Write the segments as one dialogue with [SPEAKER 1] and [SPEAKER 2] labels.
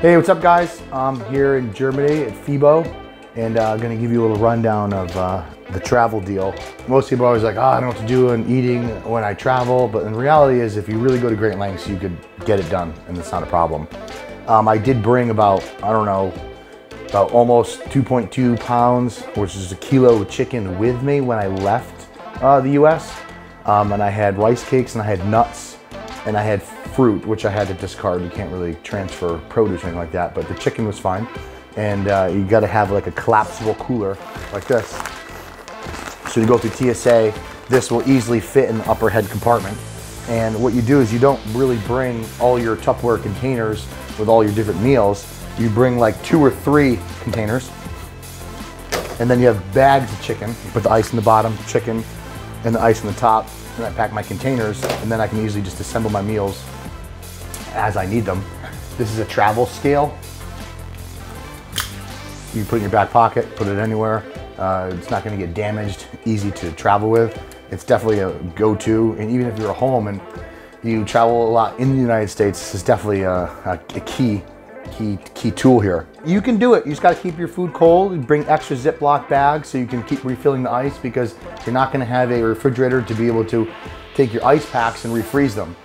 [SPEAKER 1] Hey, what's up guys? I'm here in Germany at FIBO and I'm uh, gonna give you a little rundown of uh, the travel deal. Most people are always like, oh, I don't know what to do in eating when I travel, but in reality is if you really go to great lengths, you could get it done and it's not a problem. Um, I did bring about, I don't know, about almost 2.2 pounds, which is a kilo of chicken with me when I left uh, the US. Um, and I had rice cakes and I had nuts and I had fruit, which I had to discard. You can't really transfer produce or anything like that, but the chicken was fine. And uh, you gotta have like a collapsible cooler like this. So you go through TSA, this will easily fit in the upper head compartment. And what you do is you don't really bring all your Tupperware containers with all your different meals. You bring like two or three containers. And then you have bags of chicken. You put the ice in the bottom, chicken, and the ice in the top. And I pack my containers, and then I can easily just assemble my meals as I need them. This is a travel scale. You put in your back pocket, put it anywhere. Uh, it's not gonna get damaged, easy to travel with. It's definitely a go-to, and even if you're at home and you travel a lot in the United States, this is definitely a, a, a key, key, key tool here. You can do it. You just gotta keep your food cold. Bring extra Ziploc bags so you can keep refilling the ice because you're not gonna have a refrigerator to be able to take your ice packs and refreeze them.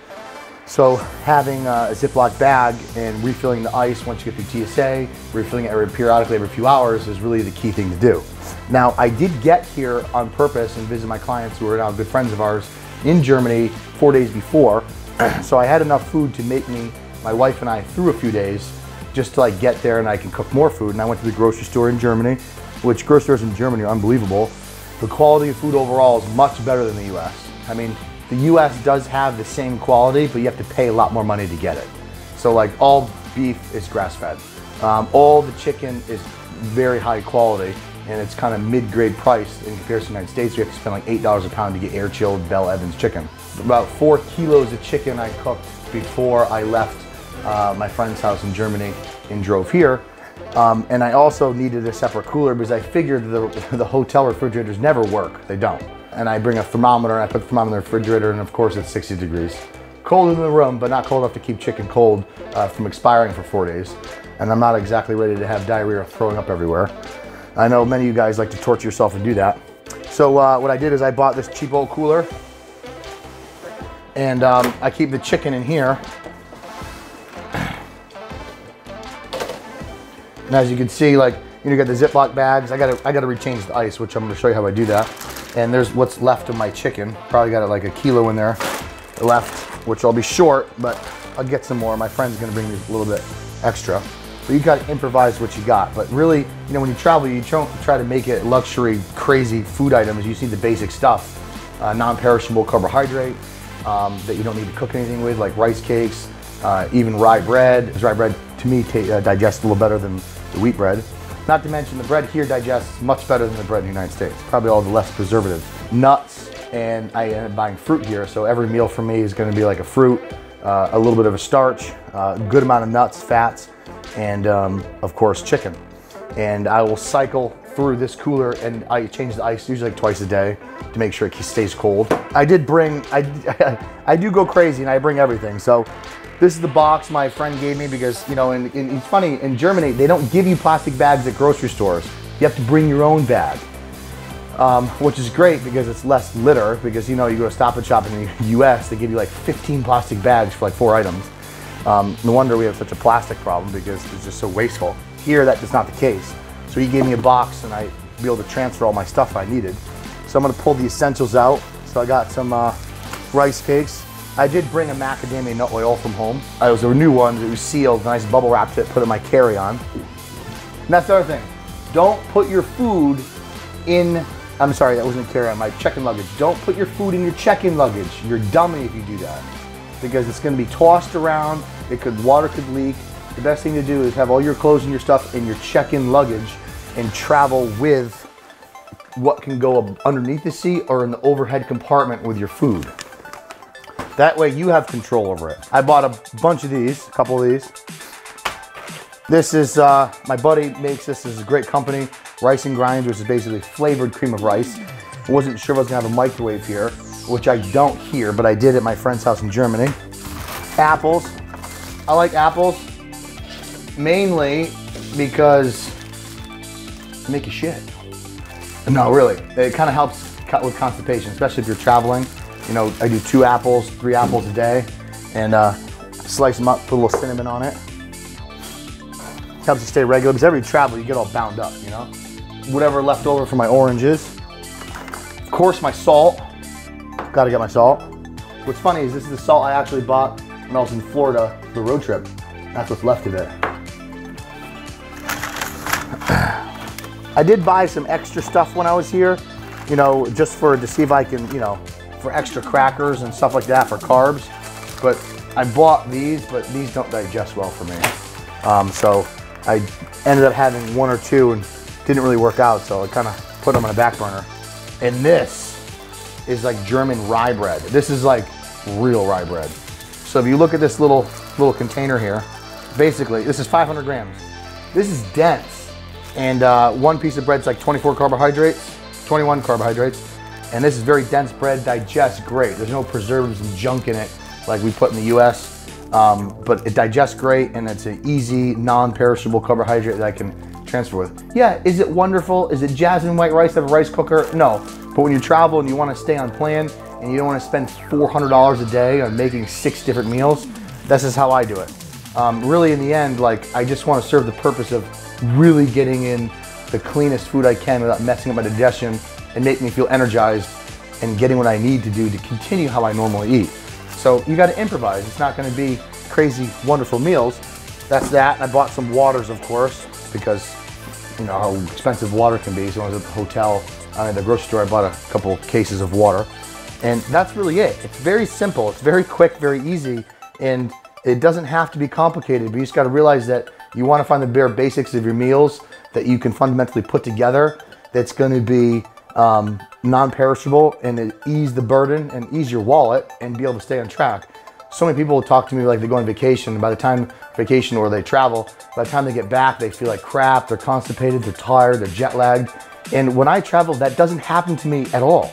[SPEAKER 1] So having a Ziploc bag and refilling the ice once you get through TSA, refilling it every periodically every few hours is really the key thing to do. Now I did get here on purpose and visit my clients who are now good friends of ours in Germany four days before. so I had enough food to make me, my wife and I through a few days just to like get there and I can cook more food. And I went to the grocery store in Germany, which grocery stores in Germany are unbelievable. The quality of food overall is much better than the US. I mean, the US does have the same quality, but you have to pay a lot more money to get it. So like all beef is grass-fed. Um, all the chicken is very high quality and it's kind of mid-grade price in comparison to the United States. You have to spend like $8 a pound to get air-chilled Bell Evans chicken. About four kilos of chicken I cooked before I left uh, my friend's house in Germany and drove here. Um, and I also needed a separate cooler because I figured the, the hotel refrigerators never work. They don't and I bring a thermometer and I put the thermometer in the refrigerator and of course it's 60 degrees. Cold in the room, but not cold enough to keep chicken cold uh, from expiring for four days. And I'm not exactly ready to have diarrhea throwing up everywhere. I know many of you guys like to torture yourself and do that. So uh, what I did is I bought this cheap old cooler and um, I keep the chicken in here. And as you can see, like, you know, you got the Ziploc bags. I gotta, I gotta rechange the ice, which I'm gonna show you how I do that. And there's what's left of my chicken. Probably got like a kilo in there left, which I'll be short, but I'll get some more. My friend's gonna bring me a little bit extra. But you gotta improvise what you got. But really, you know, when you travel, you don't try to make it luxury, crazy food items. You see the basic stuff. Uh, non-perishable carbohydrate um, that you don't need to cook anything with, like rice cakes, uh, even rye bread. Rye bread, to me, uh, digests a little better than the wheat bread. Not to mention the bread here digests much better than the bread in the United States. Probably all the less preservatives. Nuts, and I end up buying fruit here. So every meal for me is gonna be like a fruit, uh, a little bit of a starch, a uh, good amount of nuts, fats, and um, of course chicken. And I will cycle through this cooler and I change the ice usually like twice a day to make sure it stays cold. I did bring, I, I do go crazy and I bring everything. So this is the box my friend gave me because, you know, and, it's funny, in Germany, they don't give you plastic bags at grocery stores. You have to bring your own bag, um, which is great because it's less litter because, you know, you go to Stop and Shop in the US, they give you like 15 plastic bags for like four items. Um, no wonder we have such a plastic problem because it's just so wasteful. Here, that is not the case. So he gave me a box and I be able to transfer all my stuff I needed. So I'm gonna pull the essentials out. So I got some uh, rice cakes, I did bring a macadamia nut oil from home. It was a new one, it was sealed, nice bubble wrapped it, put it in my carry-on. And that's the other thing. Don't put your food in, I'm sorry, that wasn't carry-on, my check-in luggage. Don't put your food in your check-in luggage. You're dummy if you do that. Because it's gonna be tossed around, it could, water could leak. The best thing to do is have all your clothes and your stuff in your check-in luggage and travel with what can go underneath the seat or in the overhead compartment with your food. That way you have control over it. I bought a bunch of these, a couple of these. This is, uh, my buddy makes this, this is a great company, Rice and Grinds, which is basically flavored cream of rice. Wasn't sure if I was gonna have a microwave here, which I don't here, but I did at my friend's house in Germany. Apples, I like apples. mainly because make you shit. No, really. It kind of helps with constipation, especially if you're traveling. You know, I do two apples, three apples a day, and uh, slice them up, put a little cinnamon on it. Helps you stay regular because every travel you get all bound up, you know? Whatever left over from my oranges. Of course, my salt. Gotta get my salt. What's funny is this is the salt I actually bought when I was in Florida for the road trip. That's what's left of it. I did buy some extra stuff when I was here, you know, just for to see if I can, you know, for extra crackers and stuff like that for carbs. But I bought these, but these don't digest well for me. Um, so I ended up having one or two and didn't really work out. So I kind of put them on a back burner. And this is like German rye bread. This is like real rye bread. So if you look at this little little container here, basically this is 500 grams. This is dense, and uh, one piece of bread's like 24 carbohydrates, 21 carbohydrates, and this is very dense bread, digests great. There's no preservatives and junk in it like we put in the U.S. Um, but it digests great, and it's an easy, non-perishable carbohydrate that I can transfer with. Yeah, is it wonderful? Is it jasmine white rice out of a rice cooker? No. But when you travel and you want to stay on plan and you don't want to spend $400 a day on making six different meals, this is how I do it. Um, really, in the end, like I just want to serve the purpose of really getting in the cleanest food I can without messing up my digestion and make me feel energized and getting what I need to do to continue how I normally eat. So you got to improvise. It's not going to be crazy, wonderful meals. That's that. And I bought some waters, of course, because you know how expensive water can be. So I was at the hotel, uh, at the grocery store, I bought a couple cases of water. And that's really it. It's very simple. It's very quick, very easy. And it doesn't have to be complicated, but you just got to realize that you want to find the bare basics of your meals that you can fundamentally put together that's going to be um, non-perishable and ease the burden and ease your wallet and be able to stay on track. So many people talk to me like they go on vacation and by the time vacation or they travel, by the time they get back, they feel like crap, they're constipated, they're tired, they're jet lagged. And when I travel, that doesn't happen to me at all.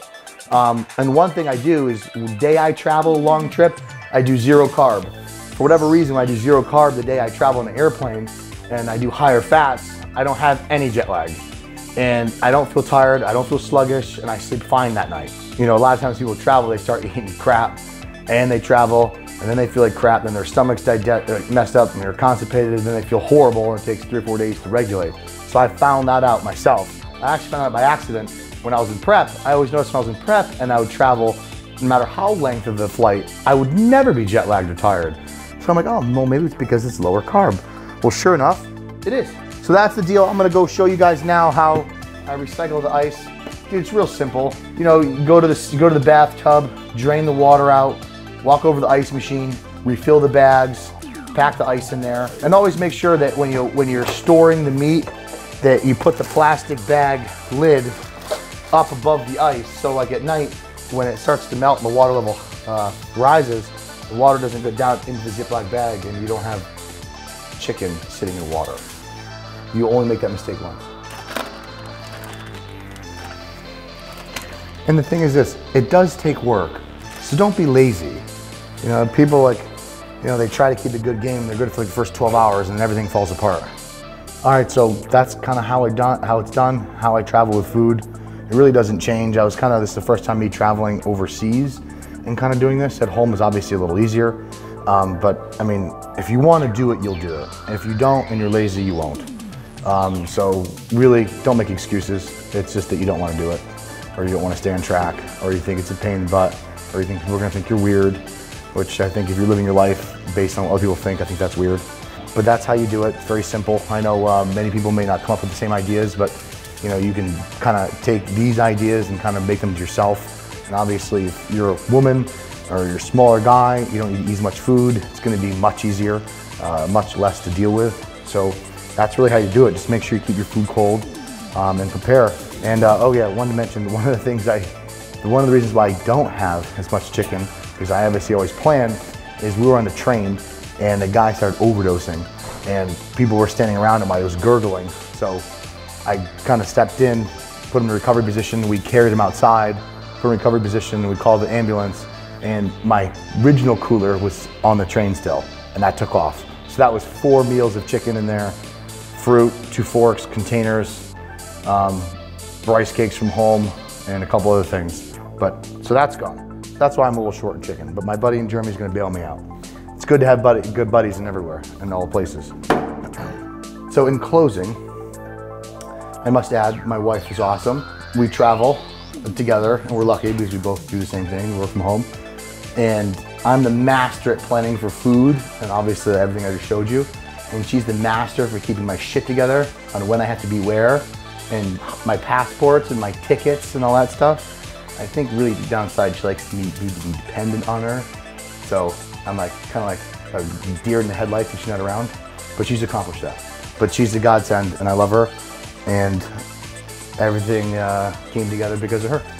[SPEAKER 1] Um, and one thing I do is the day I travel long trip, I do zero carb. For whatever reason, when I do zero carb the day I travel in an airplane and I do higher fats, I don't have any jet lag and I don't feel tired, I don't feel sluggish, and I sleep fine that night. You know, a lot of times people travel, they start eating crap, and they travel, and then they feel like crap, then their stomach's digest, messed up, and they're constipated, and then they feel horrible, and it takes three or four days to regulate. So I found that out myself. I actually found out by accident when I was in prep. I always noticed when I was in prep, and I would travel, no matter how length of the flight, I would never be jet lagged or tired. So I'm like, oh, well, maybe it's because it's lower carb. Well, sure enough, it is. So that's the deal. I'm gonna go show you guys now how I recycle the ice. Dude, it's real simple. You know, you go to the you go to the bathtub, drain the water out, walk over the ice machine, refill the bags, pack the ice in there, and always make sure that when you when you're storing the meat, that you put the plastic bag lid up above the ice. So like at night, when it starts to melt and the water level uh, rises, the water doesn't go down into the Ziploc bag and you don't have chicken sitting in water. You only make that mistake once. And the thing is this, it does take work. So don't be lazy. You know, people like, you know, they try to keep a good game, they're good for like the first 12 hours and everything falls apart. All right, so that's kind of how I done, how it's done, how I travel with food. It really doesn't change. I was kind of, this is the first time me traveling overseas and kind of doing this. At home is obviously a little easier. Um, but I mean, if you want to do it, you'll do it. If you don't and you're lazy, you won't. Um, so really, don't make excuses. It's just that you don't want to do it, or you don't want to stay on track, or you think it's a pain in the butt, or you think people are going to think you're weird, which I think if you're living your life based on what other people think, I think that's weird. But that's how you do it. It's very simple. I know uh, many people may not come up with the same ideas, but you know you can kind of take these ideas and kind of make them yourself. And obviously, if you're a woman or you're a smaller guy, you don't need to eat as much food. It's going to be much easier, uh, much less to deal with. So that's really how you do it. Just make sure you keep your food cold um, and prepare. And uh, oh yeah, one to mention, one of the things I, one of the reasons why I don't have as much chicken, because I obviously always plan, is we were on the train and the guy started overdosing and people were standing around him while he was gurgling. So I kind of stepped in, put him in a recovery position. We carried him outside, him recovery position. We called the ambulance and my original cooler was on the train still and that took off. So that was four meals of chicken in there, fruit, two forks, containers, um, rice cakes from home, and a couple other things. But so that's gone. That's why I'm a little short in chicken. But my buddy in is going to bail me out. It's good to have buddy, good buddies in everywhere, in all places. So in closing, I must add, my wife is awesome. We travel together, and we're lucky because we both do the same thing. Work from home, and I'm the master at planning for food, and obviously everything I just showed you. And she's the master for keeping my shit together on when I have to be where, and my passports and my tickets and all that stuff. I think really the downside, she likes me to be dependent on her. So I'm like kind of like a deer in the headlights if she's not around. But she's accomplished that. But she's a godsend, and I love her. And everything uh, came together because of her.